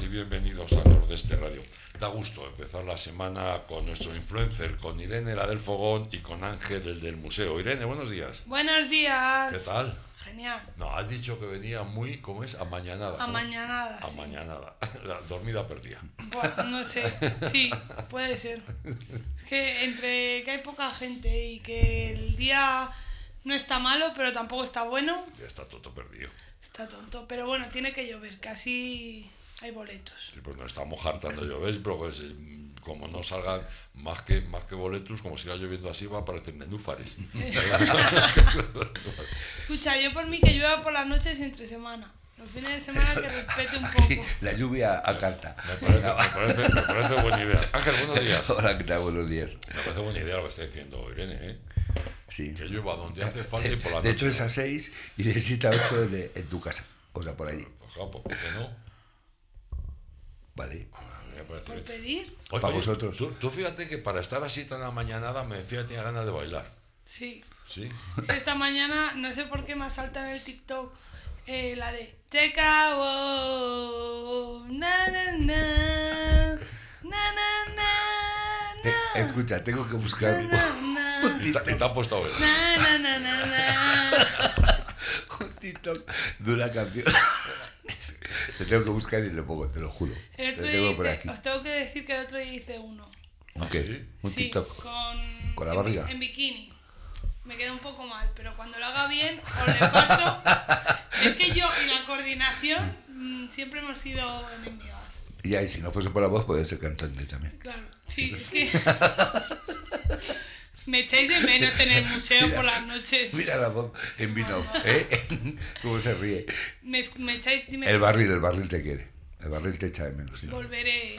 Y bienvenidos a Nordeste Radio. Da gusto empezar la semana con nuestro influencer, con Irene, la del fogón, y con Ángel, el del museo. Irene, buenos días. Buenos días. ¿Qué tal? Genial. No, has dicho que venía muy, ¿cómo es? Amañanada. ¿no? Amañanada. sí. Amañanada. La dormida perdida. Buah, no sé. Sí, puede ser. Es que entre que hay poca gente y que el día no está malo, pero tampoco está bueno, Ya está todo perdido. está tonto. Pero bueno, tiene que llover, casi hay boletos. Sí, pues nos estamos hartando de llover, pero que se- como no salgan más que más que boletos, como siga lloviendo así, va a aparecer nenúfares. Escucha, yo por mí que llueva por las noches y entre semana. Los fines de semana que respete un poco. La lluvia a carta. Me parece, me parece- me parece buena idea. Ángel, buenos días. Hola, ¿qué tal? Buenos días. Me parece buena idea lo que está diciendo Irene, ¿eh? Sí. Que llueva donde hace falta y por la De noche. 3 a 6 y de 7 a 8 de- en tu casa. O sea, por allí. Pues, claro, ¿por qué no? Vale. Parece Por bien. pedir, Oye, Para vosotros. Tú, tú fíjate que para estar así tan amañanada me decía que tenía ganas de bailar. sí. ¿Sí? Esta mañana, no sé por qué me salta en el TikTok eh, la de Checao, na na na, na na na, Te- na, escucha, tengo que buscar na, na, un Y te, te ha puesto a na, na, na, na, na. un TikTok de una canción. Te tengo que buscar y lo pongo, te lo juro. El Lo otro tengo por aquí. os tengo que decir que el otro día hice uno. ¿Un ¿Sí? qué? Un Sí, TikTok. Con, ¿Con la barriga? En, bikini. Me queda un poco mal, pero cuando lo haga bien, os le paso. es que yo y la coordinación mm, siempre hemos sido enemigas. Y ahí, si no fuese por la voz, podría ser cantante también. Claro, sí, es que. Me echáis de menos en el museo por las noches. Mira la voz en vino, ¿eh? Cómo se ríe. Me, me echáis de menos. El barril, el barril te quiere. El barril te echa de menos. sí. Volveré.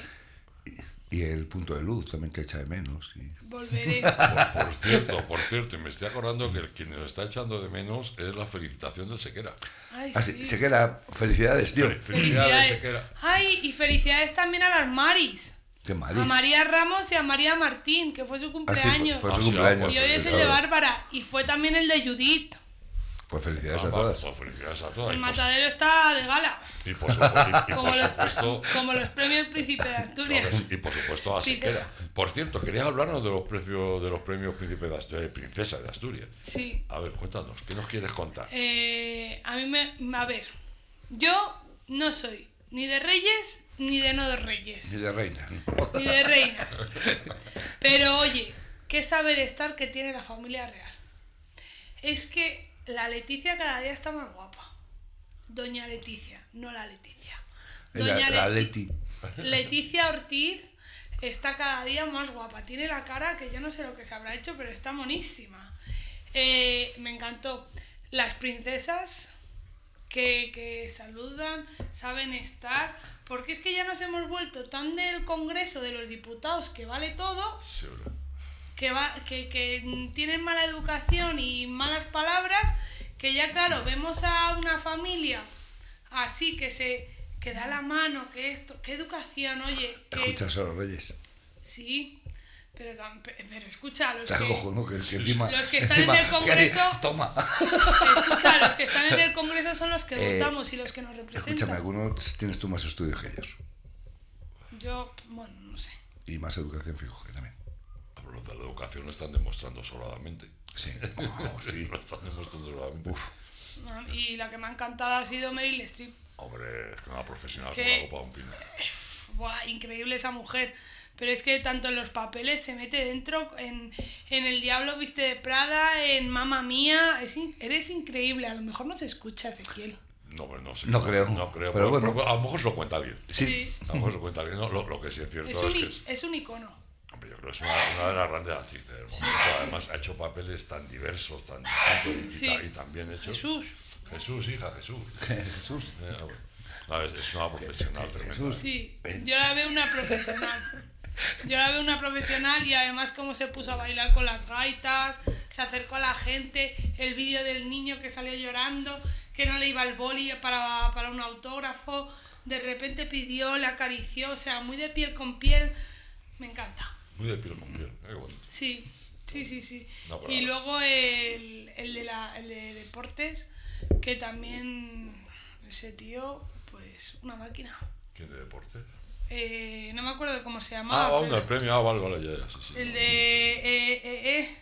Y el punto de luz también te echa de menos. y- Volveré. Por, por cierto, por cierto, y me estoy acordando que el quien nos está echando de menos es la felicitación del Sequera. Ay, Así, sí. se queda. Felicidades, tío. Fel- Felicidades, Felicidades. Sequera. Ay, y felicidades también a las Maris. A. María Ramos y a María Martín, que fue su Ah, sí, fue, cumpleaños. fue Ah, su cumpleaños. y hoy es el de Bárbara. Y fue también el de Judith. Pues felicidades a todas. pues felicidades a todas. El matadero está de gala. y por supuesto, y- y Como por los, supuesto, como los premios Príncipe de Asturias. Y por supuesto a Princesa. Sequera. Por cierto, querías hablarnos de los precios de los premios Príncipe de Asturias, de Princesa de Asturias. Sí. A ver, cuéntanos, ¿qué nos quieres contar? Eh, a mí me. A ver. Yo no soy ni de reyes ni de no de reyes. de reina. Ni de reinas. Pero oye, qué saber estar que tiene la familia real. Es que la Leticia cada día está más guapa. Doña Leticia, no la Leticia. La, la Leti- Leti. Leticia Ortiz está cada día más guapa. Tiene la cara que yo no sé lo que se habrá hecho, pero está monísima. Eh, me encantó. Las princesas que, que saludan, saben estar. Porque es que ya nos hemos vuelto tan del Congreso de los Diputados que vale todo, que, va, que, que tienen mala educación y malas palabras, que ya claro, vemos a una familia así que se que da la mano, que esto, qué educación, oye, que Escuchas a los reyes. sí, pero, pero escucha, los que, cojo, ¿no? Que, que encima. Los que están en encima- el Congreso- Toma. escucha, los que están en el Congreso son los que Eh, votamos y los que nos representan. Escúchame, algunos tienes tú más estudios que ellos. Yo, bueno, no sé. Y más educación, fijo que también. Pero los de la educación lo están demostrando sobradamente. Sí. Oh, sí. Lo están demostrando sobradamente. Uf. Y la que me ha encantado ha sido Meryl Streep. Hombre, es que una profesional Que- con la copa de un pino. Buah, increíble esa mujer. Pero es que tanto en los papeles se mete dentro, en, en El Diablo Viste de Prada, en Mamma Mía. Es in- eres increíble. A lo mejor no se escucha, Ezequiel. No, hombre, no sé. No creo. No creo. Pero Pero, bueno. a lo mejor se lo cuenta alguien. Sí. A lo mejor se lo cuenta alguien. No, lo, lo que sí es cierto Es es, un, que i- es, es un icono. hombre, yo creo que es una, una de las grandes actrices del momento. Además, ha hecho papeles tan diversos, tan distintos y, Sí. ta- y tan bien hechos. Jesús. Jesús, hija, Jesús. Jesús. Eh, bueno. No, es, es una profesional tremenda. Jesús. Sí, yo la veo una profesional. Yo la veo una profesional y además cómo se puso a bailar con las gaitas, se acercó a la gente, el vídeo del niño que salió llorando, que no le iba el boli para, para un autógrafo, de repente pidió, le acarició, o sea, muy de piel con piel, me encanta. Muy de piel con piel. eh, bueno. Sí, sí, sí, sí. No, y luego el, el de la, el de deportes, que también ese tío, pues una máquina. ¿Qué de deporte? Eh, no me acuerdo cómo se Ah, llamaba. bueno, pero el premio. Ah, vale, vale, ya, ya, sí, sí. el de eh, eh, eh,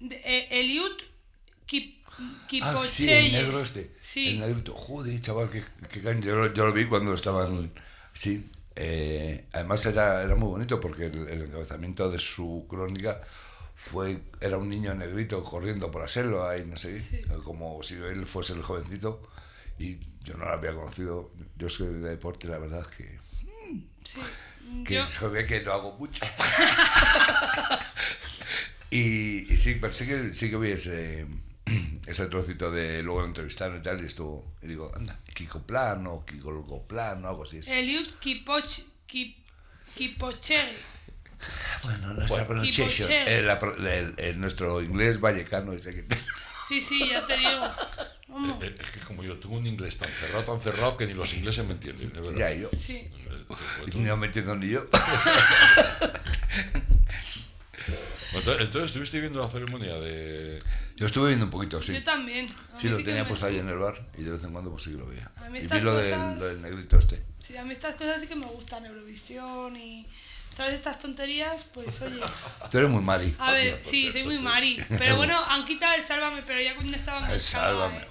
de, eh, Eliud Kip, Ah, sí, el negro este. Sí. El negrito. Joder, chaval, qué, qué caña. Yo, lo- yo lo vi cuando estaban. Sí. eh, además era, era muy bonito porque el, el encabezamiento de su crónica fue era un niño negrito corriendo por la selva y no sé, Sí. como si él fuese el jovencito. Y yo no lo había conocido. Yo soy de deporte, la verdad es que, Sí. que Yo- se ve que no hago mucho. y, y sí, pero sí que, sí que vi ese, ese trocito de luego lo entrevistaron y tal, y estuvo, y digo, anda, Kiko Plano, Kiko Loco Plano, algo así. Eliud Kipchoge. Kip, bueno, nuestra pronunciación, Kipchoge. eh, el- el- nuestro inglés vallecano ese que Sí, sí, ya te digo. Vamos. Eh, Es que como yo tengo un inglés tan cerrado, tan cerrado que ni los ingleses me entienden, de verdad. ya yo, Sí. Eh, tú- no me entiendo ni yo. Entonces, entonces, estuviste viendo la ceremonia de. Yo estuve viendo un poquito, sí. Yo también. A Sí, lo tenía me- puesto ahí en el bar y de vez en cuando pues sí que lo veía. A mí Y vi lo, del, lo del negrito este. Sí, a mí estas cosas sí que me gustan, Eurovisión y todas estas tonterías, pues oye. Tú eres muy Mari. A ver, sí, soy muy mari. Pero bueno, han quitado el sálvame, pero ya cuando estaba enganchada. sálvame. eh.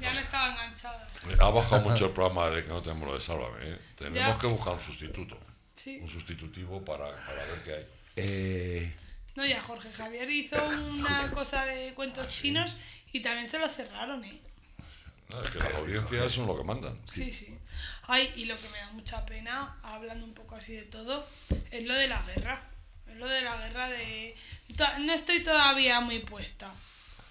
Ya no estaba enganchada. Ha bajado mucho el programa de que no tenemos lo de Sálvame. ¿eh? Tenemos Ya. que buscar un sustituto. Sí. Un sustitutivo para, para ver qué hay. Eh, No, ya Jorge Javier hizo una cosa de cuentos chinos y también se lo cerraron, ¿eh? No, es que las audiencias son lo que mandan. Sí, sí. Ay, y lo que me da mucha pena, hablando un poco así de todo, es lo de la guerra. Es lo de la guerra de... No estoy todavía muy puesta.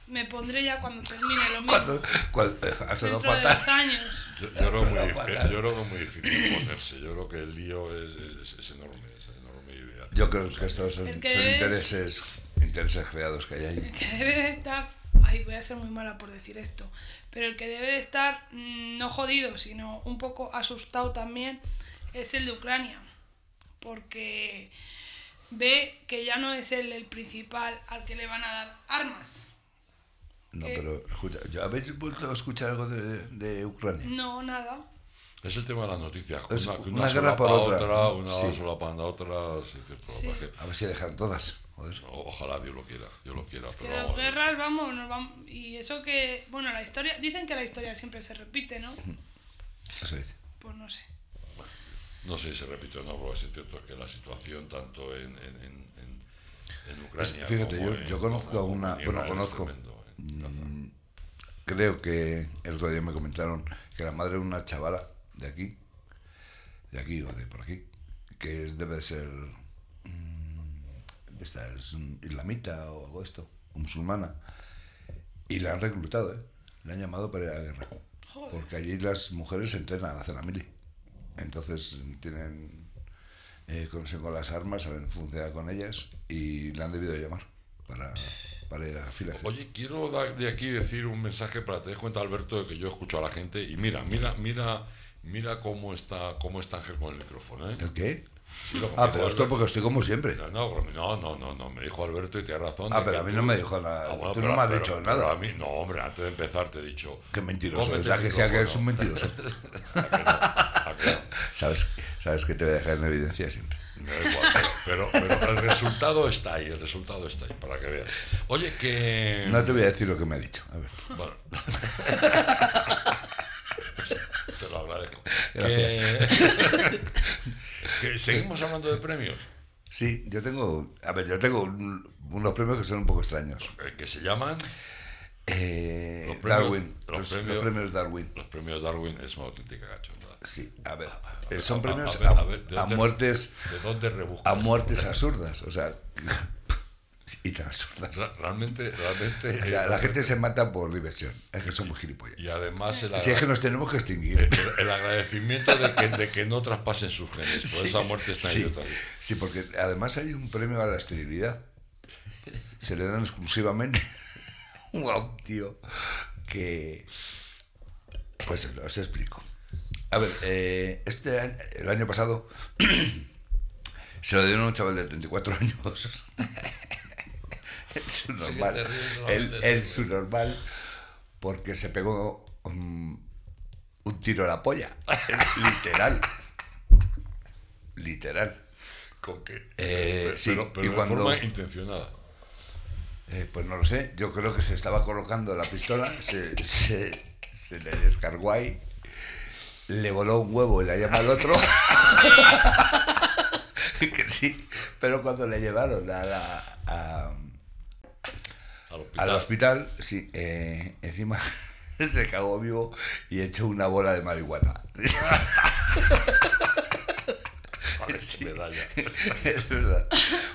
Me pondré ya cuando termine lo mismo. cuando, cuando, eso no Dentro de dos años. Yo, yo creo muy yo creo que es muy difícil ponerse. Yo creo que el lío es, es- es enorme. Es enorme y- Yo creo que estos son, El que son debe- intereses, intereses creados que hay ahí. El que debe de estar... Ay, voy a ser muy mala por decir esto. Pero el que debe de estar mm, no jodido, sino un poco asustado también, es el de Ucrania. Porque ve que ya no es él el principal al que le van a dar armas. No, ¿Qué? pero escucha, ¿ya ¿habéis vuelto a escuchar algo de, de Ucrania? No, nada. Es el tema de las noticias. Una, que una una guerra por solapa otra. Una Sí. solapando a otra. Sí, cierto, Sí. porque- A ver si dejan todas. Joder. o- ojalá Dios lo quiera. Dios lo quiera. Pero las vamos, guerras, vamos, nos vamos. Y eso que. Bueno, la historia. Dicen que la historia siempre se repite, ¿no? Eso dice. Pues no sé. No sé si se repite o no, pero es cierto que la situación tanto en, en, en, en- Ucrania. Es- fíjate, como yo- en- yo conozco a una- en bueno, conozco. tremendo, en Gaza. Creo que el otro día me comentaron que la madre de una chavala de aquí, de aquí o de por aquí, que es- debe de ser mm, esta, es un islamita o algo de esto, o musulmana, y la han reclutado, ¿eh? Le han llamado para ir a la guerra. Joder. Porque allí las mujeres se entrenan a hacer la mili. Entonces tienen eh, conexión con las armas, saben funcionar con ellas y la han debido llamar para, para ir a las filas. ¿eh? Oye, quiero dar de aquí decir un mensaje para que te des cuenta, Alberto, de que yo escucho a la gente y mira, mira, mira, mira cómo está, cómo está Ángel con el micrófono, ¿eh? ¿El qué? Ah, pero esto porque estoy como siempre. No, no, no, no, no, no, me dijo Alberto y te razón. Ah, pero a mí no me dijo nada. Ah, Tú no me has dicho nada. a mí, no, hombre, antes de empezar te he dicho. Qué mentiroso. O sea, que sea que eres un mentiroso. ¿A que no? ¿A que no? sabes, sabes que te voy a dejar en evidencia siempre. Pero, el resultado está ahí, el resultado está ahí, para que veas. Oye, que... No te voy a decir lo que me ha dicho. A ver. Bueno. Te lo agradezco. Que, que seguimos hablando de premios, Sí, yo tengo. A ver, yo tengo un- unos premios que son un poco extraños. eh, que se llaman Eh, Los premios- Darwin. los Los, los premios- Darwin. los premios Darwin, es una auténtica gachonda. Sí, a ver. Son A- premios a ver, a, a ver, ¿de a dónde- muertes. ¿De dónde? A muertes absurdas. O sea. Y tan absurdas. Realmente, realmente... O sea, eh, la gente se mata por diversión. Es que son muy gilipollas. Y además el, Si es que nos tenemos que extinguir. el- el agradecimiento de que, de que no traspasen sus genes. Por Sí, esa muerte está sí, sí, porque además hay un premio a la esterilidad. Se le dan exclusivamente a un tío que... Pues os explico. A ver, eh, este año- el año pasado se lo dieron a un chaval de 34 años. en su normal. de- su normal, porque se pegó un tiro a la polla. Literal. Literal. ¿Con qué? Eh, sí, pero pero y de cuando- forma intencionada. Eh, pues no lo sé, yo creo que se estaba colocando la pistola, se, se- se le descargó ahí, le voló un huevo y la llama al otro. que sí, pero cuando le llevaron a la- a- Al hospital. al hospital, sí, eh, encima se cagó vivo y echó una bola de marihuana. Medalla. es verdad.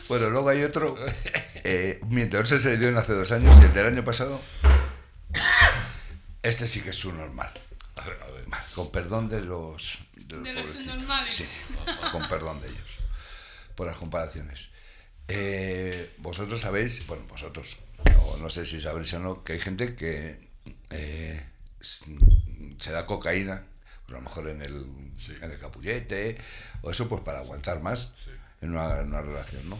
Bueno, luego hay otro. Eh, mientras se le dio en hace dos años y el del año pasado. Este sí que es su normal. A ver, a ver. Con perdón de los. De los, De los normales. Sí, con perdón de ellos. Por las comparaciones. Eh, vosotros sabéis, bueno, vosotros, o no sé si sabréis o no, que hay gente que eh, se da cocaína, a lo mejor en el, Sí. en el capullete, o eso pues para aguantar más en, una, en una relación, ¿no?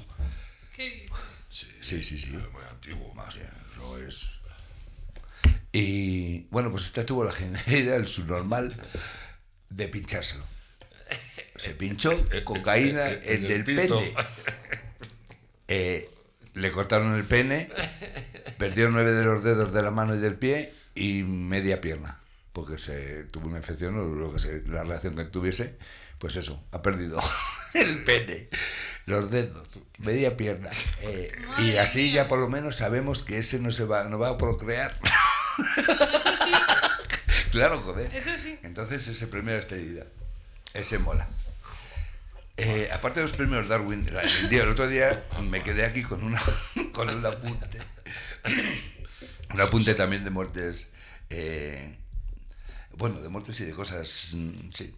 ¿Qué? Sí, Sí, sí, sí. Es muy antiguo. Más bien, eso es. Y bueno, pues este tuvo la genial idea, el subnormal, de pinchárselo. Se pinchó cocaína en el el pito. pene. Eh, le cortaron el pene, perdió nueve de los dedos de la mano y del pie y media pierna. Porque se tuvo una infección o lo que se, la reacción que tuviese, pues eso, ha perdido el pene, los dedos, media pierna. Eh, y así mía. ya por lo menos sabemos que ese no se va, no va a procrear. Eso sí, claro, joder. eso sí. Entonces ese premio de esterilidad. Ese mola. Eh, aparte de los premios Darwin, el, día, el otro día me quedé aquí con, una, con un apunte. Un apunte también de muertes. eh, bueno, de muertes y de cosas, mm, sí,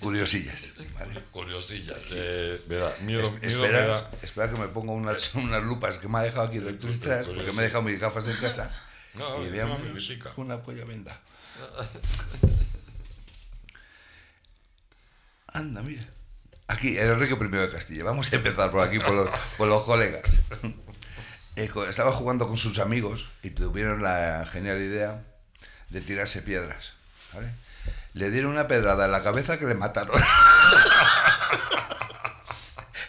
curiosillas. ¿vale? Curiosillas. Eh, me da miedo, miedo me Espera, da. espera que me ponga unas, unas lupas que me ha dejado aquí del Tristras, porque me he dejado mis gafas en casa. No, y critica. una polla venda. Anda, mira. Aquí, el Enrique I de Castilla. Vamos a empezar por aquí, por los, por los colegas. Estaba jugando con sus amigos y tuvieron la genial idea de tirarse piedras. ¿vale? Le dieron una pedrada en la cabeza que le mataron.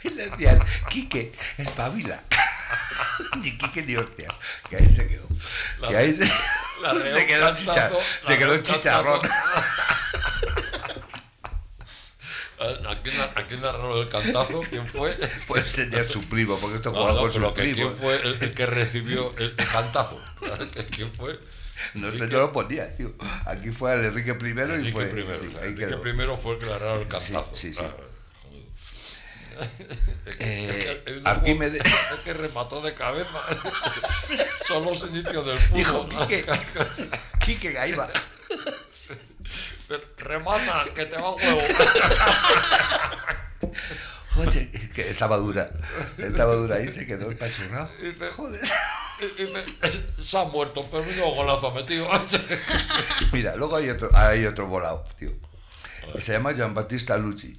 y le decían, Quique, espabila. Ni Quique ni hostias. Que ahí se quedó. La- que ahí se, quedó, cantazo, chicha- la se quedó chicharrón. ¿A quién, a quién narró el cantazo? ¿Quién fue? Pues tenía su primo, porque esto No, jugaba no, con su primo. ¿quién fue el, el que recibió el, el cantazo? ¿Quién fue? No sé, no lo ponía, tío. Aquí fue al Enrique I y fue. primero. sí, Enrique primero fue el que le narró el cantazo. sí, sí. Ah, Eh, Es que- es que remató de cabeza. Son los inicios del fútbol. Dijo Quique, Quique Gaiba. Remata, que te va un huevo. Oye, que estaba dura. Estaba dura ahí, se quedó empachurrado. Y dice, Joder. y dice, se ha muerto, pero no golazo metido. Mira, luego hay otro, hay otro volado, tío. Que se llama Jean Baptiste Lucci.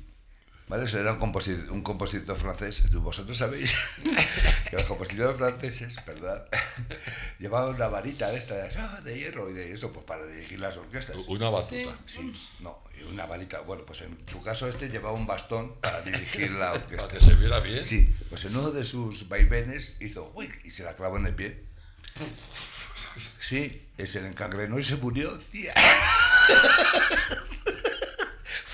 ¿Vale? Eso era un compositor, un compositor francés. Vosotros sabéis que los compositores franceses, ¿verdad? Llevaban una varita de esta ah, de hierro y de eso, pues para dirigir las orquestas. Una batuta. Sí, no, y una varita. Bueno, pues en su caso este llevaba un bastón para dirigir la Para orquesta. que se viera bien. Sí, pues en uno de sus vaivenes hizo uy, y se la clavó en el pie. Sí, y se le encangrenó y se murió, tía.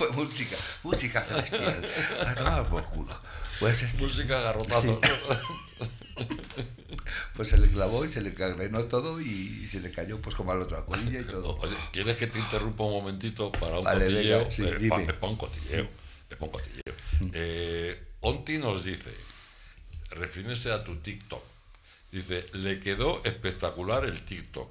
Fue música, música celestial. A tomar por culo. Pues, este- Música garrotazo. pues se le clavó y se le encangrenó todo y se le cayó pues como al otro, a colilla y todo. Oye, ¿quieres que te interrumpa un momentito para un Vale, cotilleo? venga, sí, Eh, pa- es un cotilleo. Es pa' un cotilleo. Eh, Onti nos dice, refírese a tu TikTok. Dice, le quedó espectacular el TikTok.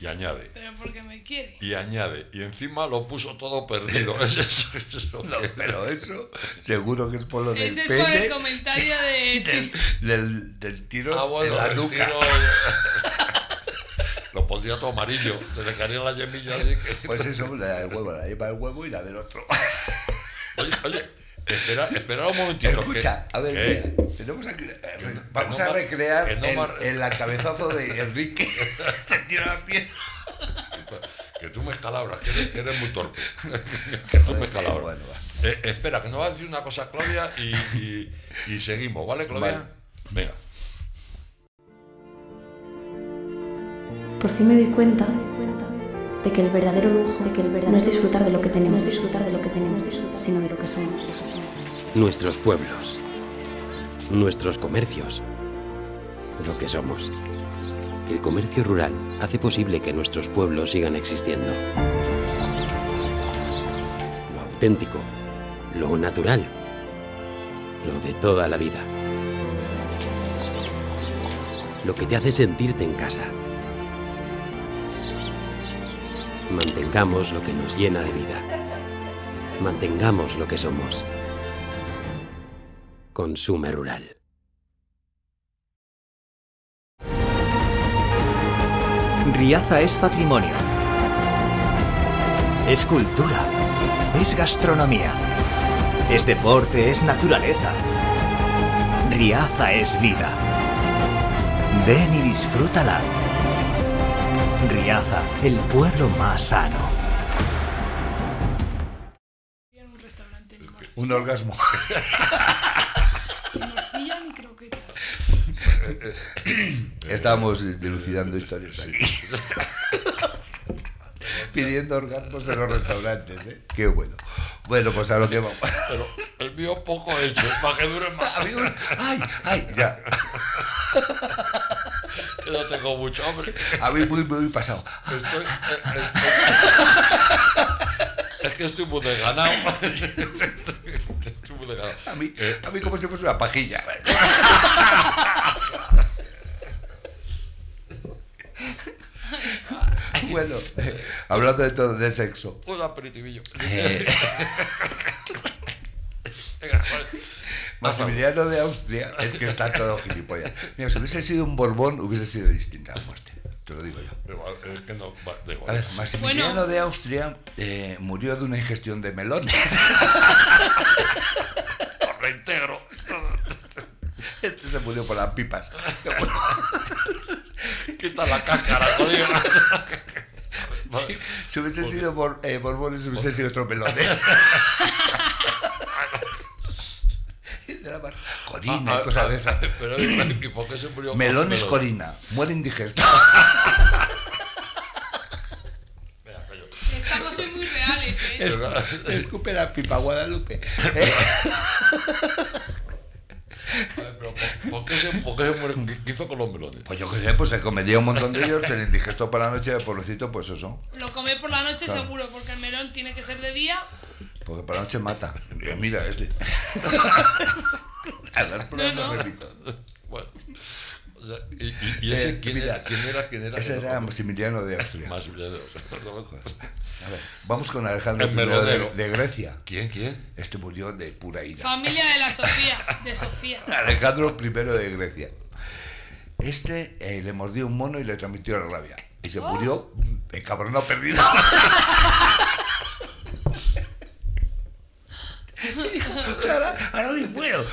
Y añade, Pero porque me quiere. y añade, y encima lo puso todo perdido. Es eso, eso No, pero eso seguro que es por lo del Ese es por el pene, comentario de... del, del, del tiro Ah, bueno, en la nuca. tiro- lo pondría todo amarillo. Se le caerían las yemillas así que... Pues eso, la del huevo, la lleva el huevo y la del otro. Oye, oye, espera, espera un momentito. Escucha, que- a ver, mira, tenemos aquí- vamos no a recrear que no el, el cabezazo de Enrique. Te tira la piel. que tú me estás calabras, que eres, que eres muy torpe. que no me calabras. Bueno, va. Eh, espera, que nos va a decir una cosa Claudia y, y- y seguimos, ¿vale, Claudia? Vale. Venga. Por fin me doy cuenta de que el verdadero lujo de que el verdadero no es disfrutar de lo que tenemos, no es disfrutar de lo que tenemos, sino de lo que somos. Nuestros pueblos, nuestros comercios, lo que somos. El comercio rural hace posible que nuestros pueblos sigan existiendo. Lo auténtico, lo natural, lo de toda la vida. Lo que te hace sentirte en casa. Mantengamos lo que nos llena de vida. Mantengamos lo que somos. Consume rural. Riaza es patrimonio. Es cultura. Es gastronomía. Es deporte, es naturaleza. Riaza es vida. Ven y disfrútala. Riaza, el pueblo más sano. Un restaurante orgasmo. ni croquetas. Estábamos dilucidando historias aquí. Pidiendo orgasmos en los restaurantes, ¿eh? Qué bueno. Bueno, pues a lo que vamos. Pero el mío poco hecho, para que dure más. ¡Ay! ¡Ay! Ya. No tengo mucho hambre. A mí muy, muy pasado. Estoy, eh, estoy- es que estoy muy desganado. Estoy muy desganado. A mí, a mí como si fuese una pajilla. Bueno, eh, hablando de todo, de sexo. Un aperitivillo. Eh, Venga, vale. Maximiliano de Austria es que está todo gilipollas. Mira, si hubiese sido un Borbón, hubiese sido distinta la muerte. Te lo digo yo. Es que no, va, da igual. A ver, Maximiliano Bueno. de Austria eh, murió de una ingestión de melones. reintegro. Este se murió por las pipas. Quita la cáscara, jodido. Si, si hubiese sido eh, Borbones, hubiese sido otro melones. Corina y cosas de esas. Ah, Pero, ¿y por qué se murió? con Melones? Corina. Muere indigesto. Callo. Estamos hoy muy reales, ¿eh? Escu- Escupe la pipa, Guadalupe. A ver, pero ¿por, por qué se, por qué se muere? ¿Qué, qué hizo con los melones? Pues yo qué sé, pues se comería un montón de ellos, el indigesto para la noche, el pobrecito, pues eso. Lo come por la noche Claro. seguro, porque el melón tiene que ser de día. Porque para la noche mata. Eh, Mira, este. A las pruebas No, no. repito. Bueno. O sea, ¿y, y- y ese Eh, quién mira, era? ¿Quién era? ¿Quién era? Ese era. Maximiliano de Austria. Perdón. A ver, vamos con Alejandro I de, de Grecia. ¿Quién? ¿Quién? Este murió de pura ira. Familia de la Sofía, de Sofía. Alejandro I de Grecia. Este eh, le mordió un mono y le transmitió la rabia. Y se murió el cabrón perdido. Dijo, ahora, me muero.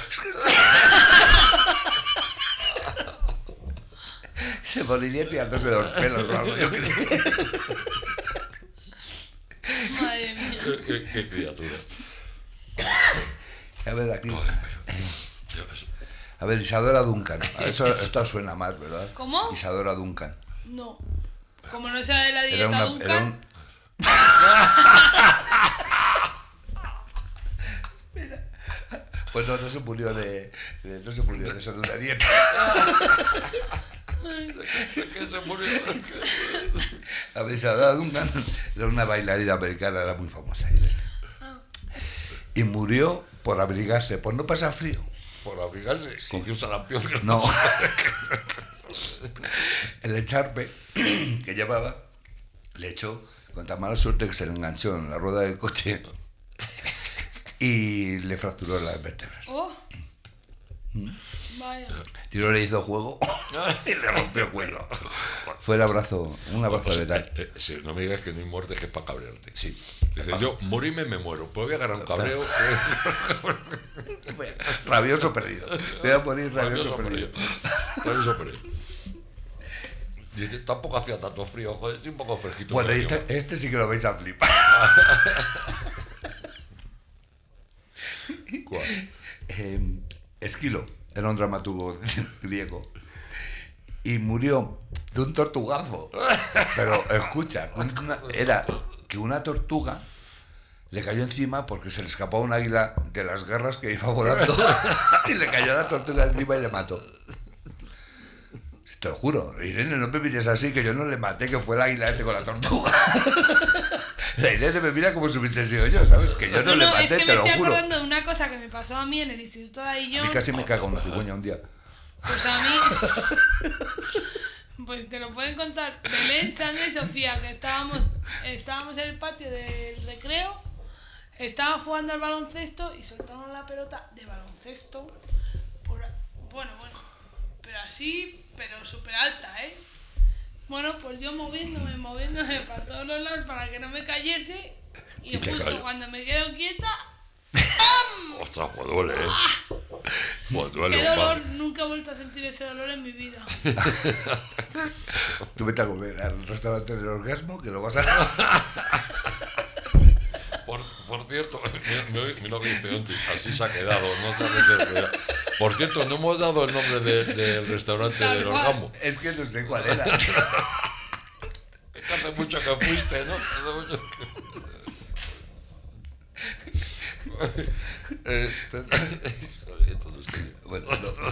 Se moriría tirándose de los pelos o algo, yo qué sé. Madre mía. ¿Qué, qué- qué criatura? A ver, aquí. A ver, Isadora Duncan. A Eso, esto suena más, ¿verdad? ¿Cómo? Isadora Duncan. No. Como no sea de la Era dieta una. Duncan, Era un... Pues no, no se murió de, de- no se murió de eso de una dieta. ¿Qué se murió? A ver, Isadora Duncan era una bailarina americana, era muy famosa. Y murió por abrigarse, por no pasar frío. Por abrigarse, cogió un sarampión. que No. El echarpe que llevaba le echó con tan mala suerte que se le enganchó en la rueda del coche y le fracturó las vértebras. Oh. Mm. Vaya. Tiro le hizo juego y le rompió el cuello. Fue el abrazo, un abrazo Pues, letal. eh, eh, sí, no me digas que no hay muerte que es para cabrearte. Sí. Dice, yo morirme me muero, pues voy a ganar un cabreo. Rabioso perdido. Voy a morir rabioso Rabioso perdido. perdido. Rabioso perdido. Dice, tampoco hacía tanto frío, joder, sí un poco fresquito. Bueno, este, este sí que lo vais a flipar. ¿Cuál? Eh, Esquilo era un dramaturgo griego y murió de un tortugazo. Pero escucha, una- era que una tortuga le cayó encima porque se le escapó un águila de las guerras que iba volando y le cayó la tortuga encima y le mató. Te lo juro, Irene, no me mires así, que yo no le maté, que fue el águila este con la tortuga. La Irene me mira como si hubiese sido yo, ¿sabes? Que yo no, No, le maté, es que te me estoy acordando de una cosa que me pasó a mí en el Instituto de A Aillón. mí casi me caga una cigüeña un día. Pues a mí. Pues te lo pueden contar Belén, Sandra y Sofía, que estábamos, estábamos en el patio del recreo, estaban jugando al baloncesto y soltaron la pelota de baloncesto. Por, bueno, bueno, pero así, pero súper alta, ¿eh? Bueno, pues yo moviéndome, moviéndome para todos los lados para que no me cayese. Y, justo cayó. cuando me quedo quieta, Ostras, pues duele, ¿eh? Pues duele, qué dolor, nunca he vuelto a sentir ese dolor en mi vida. Tú vete a comer al restaurante del orgasmo, que lo vas a... Por, por cierto, mi, mi, mi novio dice, "Onti, así se ha quedado, no reservado". Por cierto, no hemos dado el nombre de- del restaurante Tal del. Es que no sé cuál era. Es que hace mucho que fuiste, ¿no? Hace mucho que- Eh, te- Esto no. Bueno, no.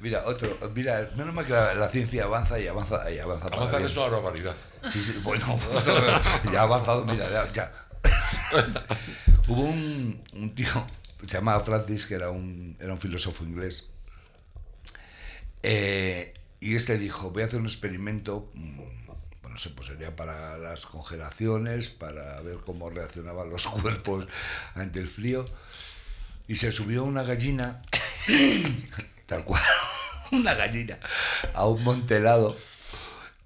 mira, otro. Mira, menos mal que la, la ciencia avanza y avanza y avanza. bien. es una barbaridad. Sí, sí, bueno, ya ha avanzado, mira, ya. ya. Hubo un, un tío, se llamaba Francis, que era un, era un filósofo inglés. eh, y este dijo, voy a hacer un experimento, mm, bueno, no sé, pues sería para las congelaciones, para ver cómo reaccionaban los cuerpos ante el frío. Y se subió una gallina, tal cual, una gallina, a un monte helado,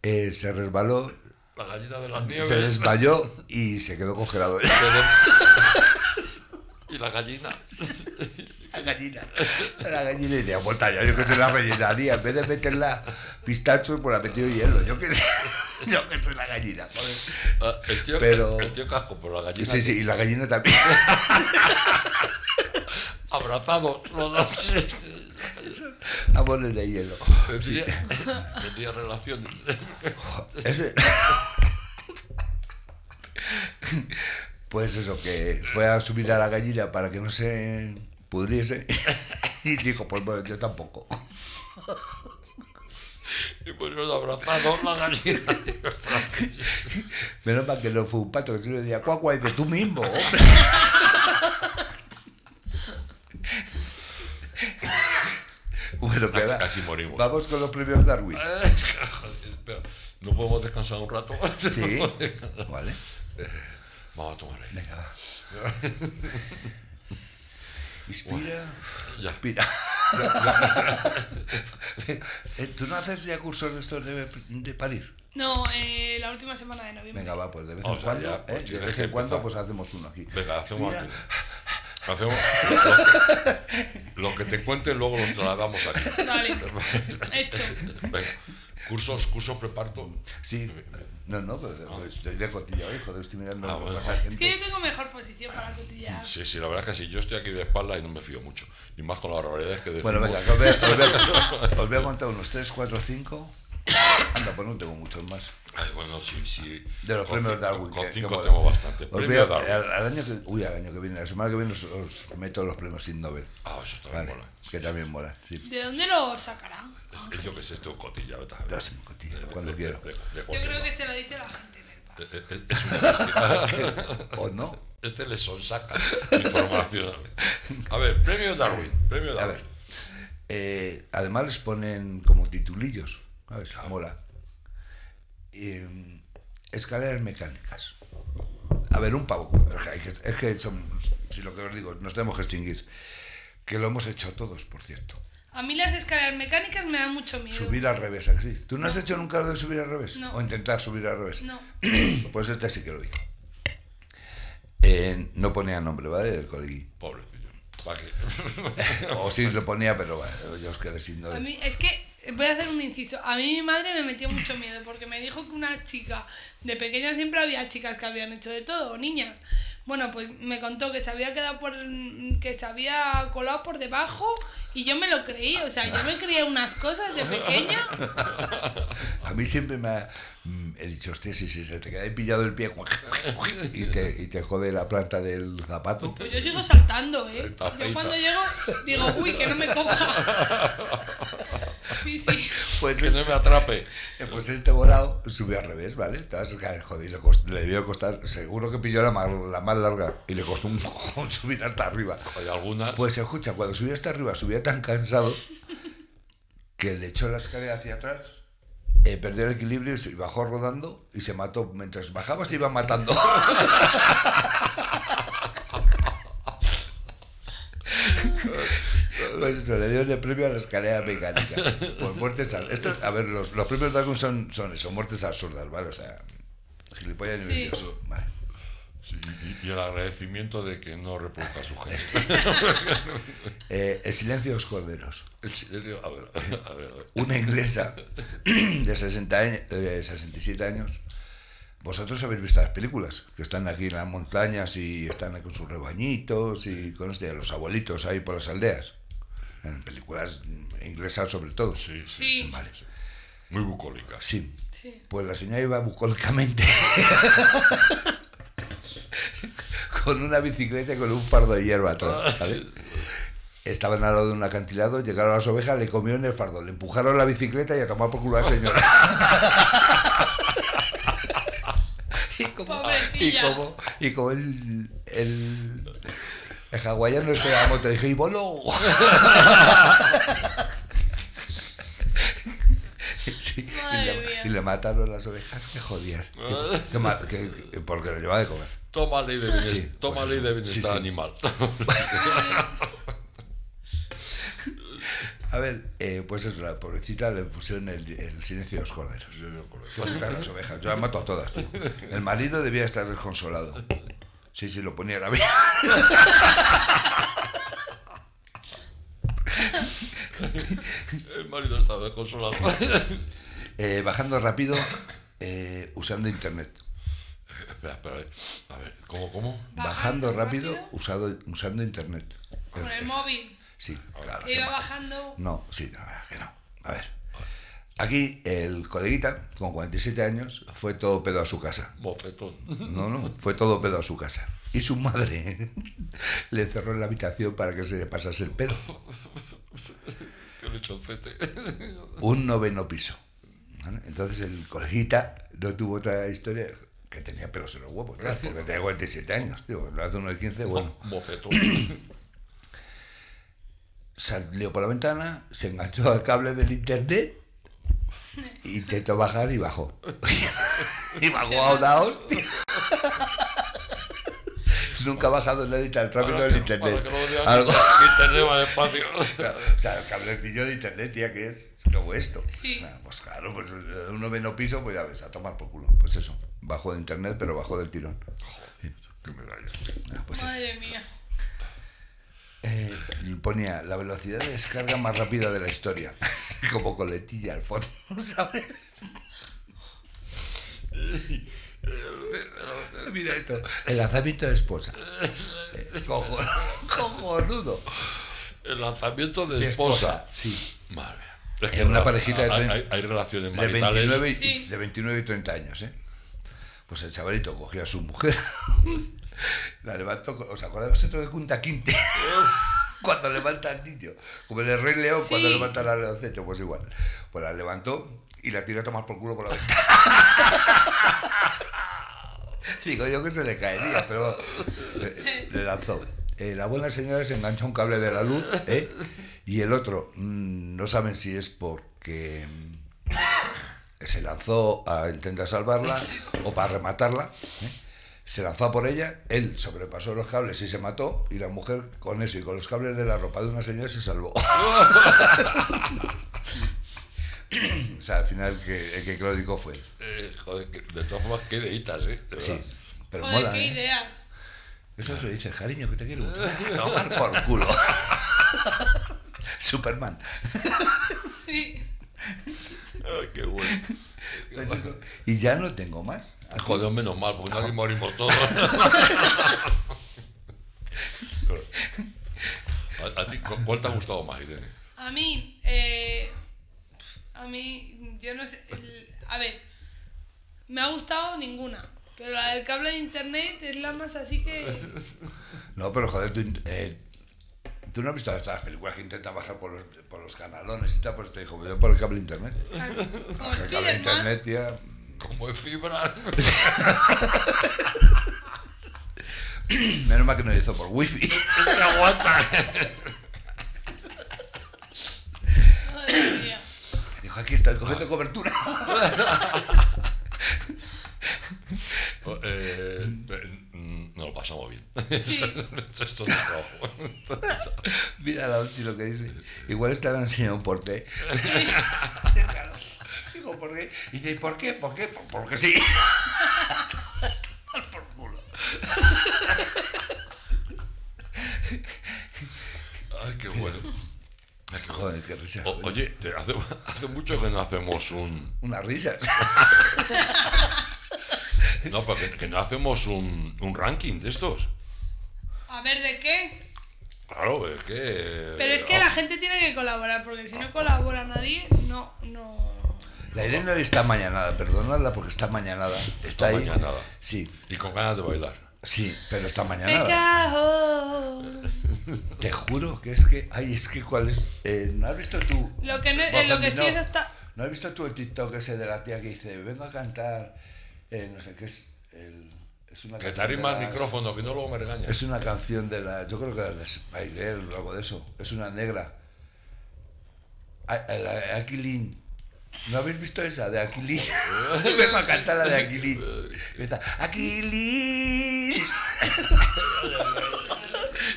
eh, se resbaló, La gallina de las nieves. se desmayó y se quedó congelado. se Y la gallina. La gallina. La gallina y de vuelta ya, yo que sé la rellenaría. En vez de meterla pistachos, pues la metió hielo. Yo que sé. Yo que soy la gallina. joder. Ah, El tío, Pero- el tío casco, pero la gallina. Sí, sí, y la gallina también. Abrazado. Los dos. A ponerle hielo. Tendría, tendría relaciones. Ese. Pues eso, que fue a subir a la gallina para que no se pudriese. Y dijo, pues bueno, yo tampoco. Y pusieron abrazados la gallina. Menos mal que no fue un pato, que si no decía, cuá, cuá, dice tú mismo, hombre. Bueno, que Aquí- morimos. Vamos con los premios Darwin. Espera, ¿No podemos descansar un rato? Sí. Vale. Vamos a tomar aire. Venga, va. Inspira. Ya. Inspira. Eh, ¿Tú no haces ya cursos de estos de, de parir? No, eh, la última semana de noviembre. Venga, va, pues de vez O en sea, cuando, ya, pues eh, de vez en cuando pues hacemos uno aquí. Venga, hacemos aquí. Hacemos lo, que- lo que te cuente, luego los trasladamos aquí. Vale, hecho. Venga. Cursos, cursos preparto. Sí. No, no, pero estoy de cotilla hoy, joder, estoy mirando Ah, bueno. Es gente. que yo tengo mejor posición para cotillar. Sí, sí, la verdad es que sí. Yo estoy aquí de espalda y no me fío mucho. Y más con las barbaridades que decimos. Bueno, venga, que os voy, a, os voy a- os voy a contar unos 3, 4, 5. Anda, pues no tengo muchos más. Ay, bueno, sí, sí. De los Con premios cinco- Darwin. Con cinco tengo bastante. Premio Darwin. al, al año que, uy, al año que viene, la semana que viene os, os meto los premios sin Nobel. Ah, eso también Vale, mola. que también mola. Sí. ¿De dónde lo sacará? Es, es yo que sé, esto cotilla. vete a ver. Ya sí, cotilla, cuando De- quiero. de- de- de Yo creo que se lo dice la gente en el bar. Eh, eh, eh, Es una ¿O no? Este le sonsaca información. A ver, premio Darwin. Premio A Darwin. ver. eh, además les ponen como titulillos. ¿Sabes? Mola. Eh, escaleras mecánicas. A ver, un pavo. Es que, es si lo que os digo, nos tenemos que extinguir. Que lo hemos hecho todos, por cierto. A mí las escaleras mecánicas me dan mucho miedo. Subir al revés, ¿a que sí? ¿Tú no, has hecho nunca lo de subir al revés? No. O intentar subir al revés. No. pues este sí que lo hizo. Eh, no ponía nombre, ¿vale? Del colegui. Pobrecillo. ¿Para qué? O sí lo ponía, pero bueno, yo os quedé sin A mí es que voy a hacer un inciso. A mí mi madre me metió mucho miedo porque me dijo que una chica, de pequeña siempre había chicas que habían hecho de todo, o niñas. Bueno, pues me contó que se había quedado por. que se había colado por debajo y yo me lo creí. O sea, yo me creía unas cosas de pequeña. A mí siempre me ha, he dicho, hostia, si, si se te queda pillado el pie y te, y te jode la planta del zapato. Pues yo sigo saltando, ¿eh? Yo cuando llego digo, uy, que no me coja. Sí, sí. Pues, Que no me atrape. eh, pues este volado subió al revés, ¿vale? Entonces, joder, le, cost- le debió costar, seguro que pilló la más, la más larga y le costó un cojón subir hasta arriba. Hay algunas. Pues escucha, cuando subía hasta arriba, subía tan cansado que le echó la escalera hacia atrás, eh, perdió el equilibrio y se bajó rodando y se mató. Mientras bajaba se iba matando. Pues eso, le dio el premio a la escalera mecánica. Por muertes al- esto, A ver, los, los premios Darwin son, son eso, muertes absurdas, ¿vale? O sea, gilipollas Sí. nervioso. Vale. Sí, y, y el agradecimiento de que no reproduzca su gesto. Eh, el silencio de los corderos. El silencio. A ver, a ver, a ver. una inglesa de 60 años, eh, 67 años. Vosotros habéis visto las películas, que están aquí en las montañas y están con sus rebañitos y con este, los abuelitos ahí por las aldeas. En películas inglesas sobre todo. Sí, sí. Sí. Vale. Muy bucólica. Sí. Sí. Pues la señora iba bucólicamente con una bicicleta y con un fardo de hierba atrás. ¿vale? Estaban al lado de un acantilado, llegaron las ovejas, le comieron el fardo, le empujaron la bicicleta y a tomar por culo a la señora. y como, y como, y como el, el, el hawaiano de la moto dije, y voló. y le mataron las ovejas, que jodías. Que- que ma- que- que- porque le llevaba de comer. Toma ley de bienestar, Sí, toma pues ley de bienestar Sí, sí. animal. A ver, eh, pues eso, la pobrecita le pusieron el, el silencio de los corderos. Contra las ovejas. Yo las mato a todas, tío. El marido debía estar desconsolado. Sí, sí, lo ponía la vida. El marido estaba desconsolado. Eh, bajando rápido, eh, usando internet. espera, espera, a ver. A ver, ¿cómo, cómo? Bajando rápido, usado, usando internet. Con Es- el es- móvil. Sí, claro. Que se iba ma- bajando. No, sí, no, que no. A ver. Aquí el coleguita, con 47 años, fue todo pedo a su casa. Mofetón. No, no, fue todo pedo a su casa. Y su madre le encerró en la habitación para que se le pasase el pedo. Que le. Un noveno piso. ¿Vale? Entonces el coleguita no tuvo otra historia que tenía pelos en los huevos, claro, porque tenía 47 años, tío. Lo hace uno de 15, bueno. Mofetón. Salió por la ventana, se enganchó al cable del internet, intentó bajar y bajó. y bajó a una hostia. Nunca ha bajado nadie tan rápido Para el internet. que no vean Algo- Internet va despacio. O sea, el cablecillo de internet, tía, que es luego esto. Sí. Ah, Pues claro, pues de un noveno piso, pues ya ves, a tomar por culo. Pues eso, bajo de internet, pero bajo del tirón. Ah, pues eso. Madre mía. Eh, ponía la velocidad de descarga más rápida de la historia. Como coletilla al fondo, ¿sabes? Mira esto. El lanzamiento de esposa. Cojo- cojonudo. El lanzamiento de, De esposa. Sí. Madre mía. Es En una parejita de hay, hay, hay relaciones De maritales. 29, y, Sí. de 29 y 30 años, ¿eh? Pues el chavalito cogió a su mujer, la levantó, ¿os acordáis vosotros de Kunta Quinte? Cuando levanta al niño, como en el Rey León, cuando levanta al leoncito, pues igual. Pues la levantó y la tiró a tomar por culo por la ventana. Digo yo que se le caería, pero le, le lanzó. Eh, la buena señora se enganchó un cable de la luz ¿eh? y el otro mm, no saben si es porque mm, se lanzó a intentar salvarla o para rematarla. ¿eh? Se lanzó a por ella, él sobrepasó los cables y se mató, y la mujer con eso y con los cables de la ropa de una señora se salvó. o sea, al final que, el que clódico fue. Eh, joder, que- de todas formas, qué ideitas, ¿eh? De Sí, pero Joder, mola, qué ¿eh? ideas. Eso se dice, cariño, que te quiero mucho. Tomar por culo. Superman. Sí. Ay, qué bueno. Y ya no tengo más. Joder, menos mal, porque nadie morimos todos. ¿A, a ti cu- cuál te ha gustado más, Irene? A mí, eh, a mí, yo no sé, el- a ver, me ha gustado ninguna, pero la del cable de internet es la más así que... No, pero joder, tú, eh, tú no has visto estas películas que intentan bajar por los, por los canalones y tal, pues te dijo, yo por el cable internet. Como El cable internet, tía. Como en fibra. Menos mal que no hizo por wifi. Se aguanta. madre mía. Dijo, aquí está, cogiendo cobertura. Eh, nos lo pasamos bien. Sí. Esto es trabajo. Mira la última lo que dice. Igual estaba enseñando por qué. Digo, ¿por qué? Y dice, ¿por qué? ¿Por qué? Por- Porque sí. por culo. Ay, qué bueno. Ay, qué bueno. Joder, qué risa. O- oye, te- hace, hace mucho que no hacemos un. Unas risas. No, pero que, no hacemos un, un ranking de estos. A ver, ¿de qué? Claro, es que. Pero es que la gente tiene que colaborar, porque si no colabora nadie, no, no... La Irene hoy está mañanada, perdonadla porque está mañanada. Está, Está ahí. mañanada. Sí, Y con ganas de bailar. sí, pero está mañanada. Pecado. Te juro que es que, ay, es que cuál es. eh, ¿No has visto tú? Lo que, no, en lo que sí es no. hasta... ¿No has visto tú el TikTok ese de la tía que dice, vengo a cantar, eh, no sé qué es, el, es una Que te de el las- micrófono, que no luego me regañas. Es una canción de la, yo creo que de Spice Girl o algo de eso, es una negra. A- a- la- Aquilín. ¿No habéis visto esa de Aquilín? vengo a cantar la de Aquilín. Empieza, Aquilín.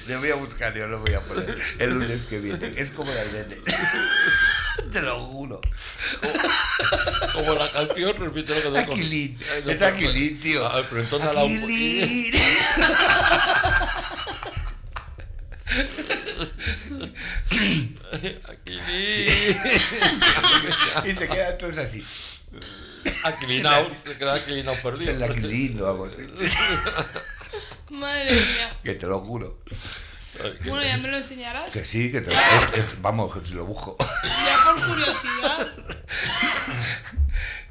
Le voy a buscar, yo lo voy a poner el lunes que viene. Es como la Irene. Te lo juro. Como la canción, repite lo que te Aquilín. Ay, no, Es Aquilín, tío. Ah, pero entonces la un Aquilín. Aquilín. y se queda entonces así. Aquilinaos, se queda aquilinaos Es perdido. el Aquilín o algo así. Madre mía. Que te lo juro. Bueno, ya me lo enseñarás. Que sí, que te lo es- es- Vamos, que si lo busco. Ya por curiosidad.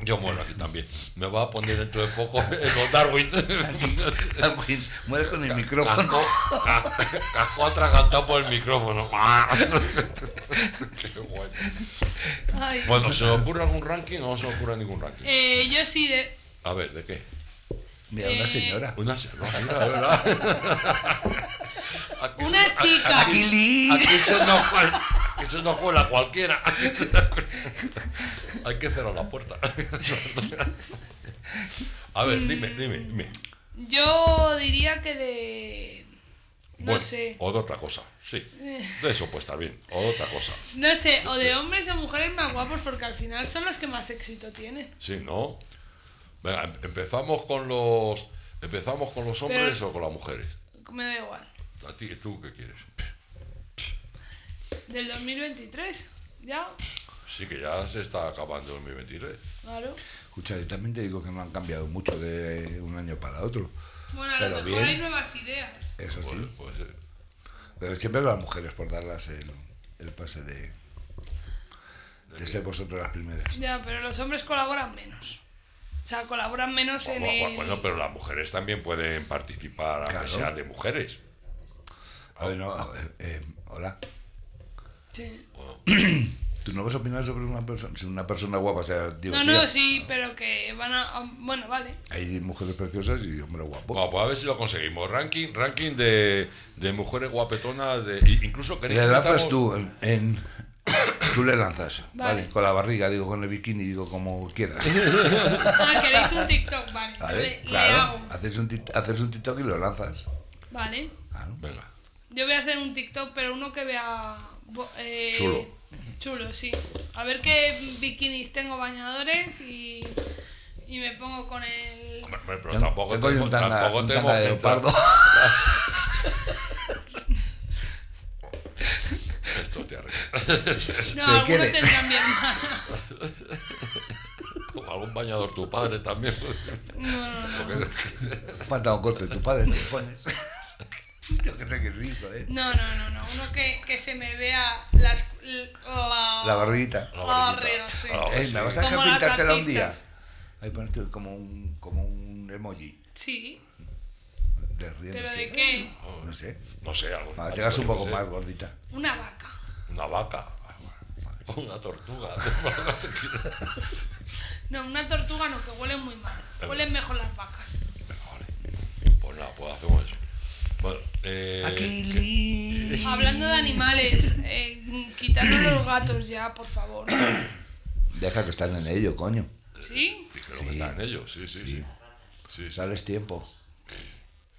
Yo muero aquí también. Me va a poner dentro de poco en los Darwin. Mueres con el micrófono. Casco, ca- casco atragantado por el micrófono. Qué bueno. Ay. Bueno, ¿se os ocurre algún ranking o no se os ocurre ningún ranking? Eh, yo sí, de... A ver, ¿de qué? Mira, una Eh, señora. Una señora, ¿verdad? Aquí Una chica. Aquí, aquí se nos se nos cuela cualquiera. Hay que cerrar la puerta. A ver, dime, dime, dime. Yo diría que de... No Bueno, sé. O de otra cosa, sí. De eso puede estar bien. O de otra cosa. No sé, o de hombres o mujeres más guapos, porque al final son los que más éxito tienen. Sí, ¿no? Venga, em- empezamos con los. ¿Empezamos con los hombres Pero- o con las mujeres? Me da igual. ¿A ti, tú qué quieres? Del 2023, ¿ya? Sí, que ya se está acabando el 2023. Claro. Escucha, yo también te digo que no han cambiado mucho de un año para otro. Bueno, a Pero lo mejor bien. hay nuevas ideas. Eso sí. Pues, eh, Pero siempre las mujeres por darlas el, el pase de, de ser vosotros las primeras. Ya, pero los hombres colaboran menos. O sea, colaboran menos en Bueno, el... bueno, pero las mujeres también pueden participar, aunque Claro. sea de mujeres. A ver, no, a ver, eh, hola. Sí. ¿Tú no vas a opinar sobre una persona? Si una persona guapa sea No, divertida. no, sí, pero que van a... Bueno, vale. Hay mujeres preciosas y hombres guapos. Bueno, pues a ver si lo conseguimos. Ranking, ranking de, de mujeres guapetonas, de, incluso queréis Le lanzas tú en, en- Tú le lanzas, Vale. vale. Con la barriga, digo, con el bikini, digo, como quieras. Ah, queréis un TikTok, vale. ¿Vale? Le, le claro. hago. Haces un, haces un TikTok y lo lanzas. Vale. Claro. Venga. Yo voy a hacer un TikTok, pero uno que vea... eh, Chulo. Chulo, sí. A ver qué bikinis tengo bañadores y... Y me pongo con el... Hombre, hombre, pero tampoco tengo un tanga, tampoco un tenemos tanga de leopardo. Esto te arregla. No, ¿Qué algunos tendrán mi hermana. algún bañador tu padre también. No, no, no. Porque- Pantalón corto de tu padre te pones. Yo que sé que sí, joder. No, no, no, no. Uno que, que se me vea las, la, La barriguita. La barriguita. barriga, sí. Ah, Eh, sí. ¿Me vas a dejar pintártela un día? Ahí ponerte como un, como un emoji Sí, de riéndose. pero ¿de qué? No sé. No sé, algo. Para algo que tengas un poco más gordita. Una vaca. Una vaca. Una tortuga. No, una tortuga no, que huelen muy mal. Huelen mejor las vacas. Pues nada, pues hacemos eso. Bueno, eh, Aquí. Hablando de animales, eh, quitadnos los gatos ya, por favor. Deja que están en ello, coño. ¿Sí? que creo Sí. que está en ello, sí, sí, sí. sí, sí. Dales tiempo.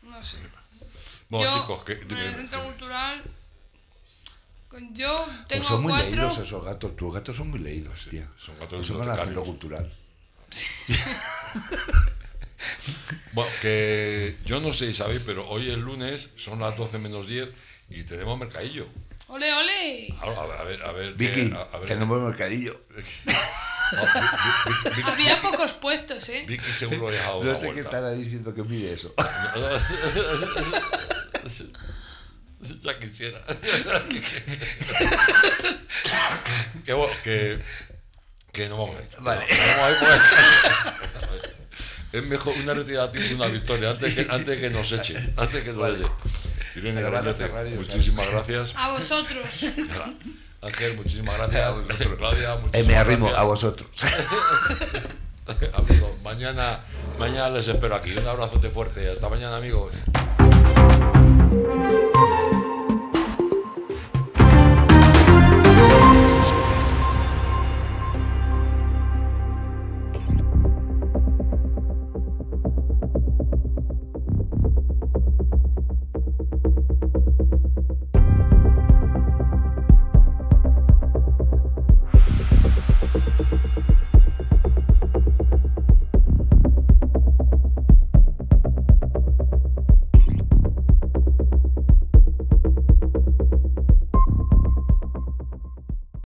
No sé. Bueno, yo, chicos, que, en dime, el centro cultural, con- yo tengo Pues son muy cuatro. leídos esos gatos. Tus gatos son muy leídos, tío. son gatos Eso van al centro cultural. Bueno, que yo no sé si sabéis, pero hoy es lunes, son las 12 menos 10 y tenemos mercadillo. ¡Ole, ole! A ver, a ver. Vicky, a, a ver tenemos mercadillo. No, Vi- Vi- Vi- Había pocos puestos, ¿eh? Vicky seguro ha dado No sé qué estará diciendo que mire eso. ya quisiera. que, bueno, que, que no vamos a ir. Vale. No vamos a ir, pues. Es mejor una retirada que una victoria antes que, antes que nos echen. Antes que nos echen. Irene muchísimas gracias. A vosotros. Ángel, muchísimas gracias. A vosotros. Claudia, muchísimas me arrimo gracias. a vosotros. Amigos, mañana, mañana les espero aquí. Un abrazote fuerte. Hasta mañana, amigos.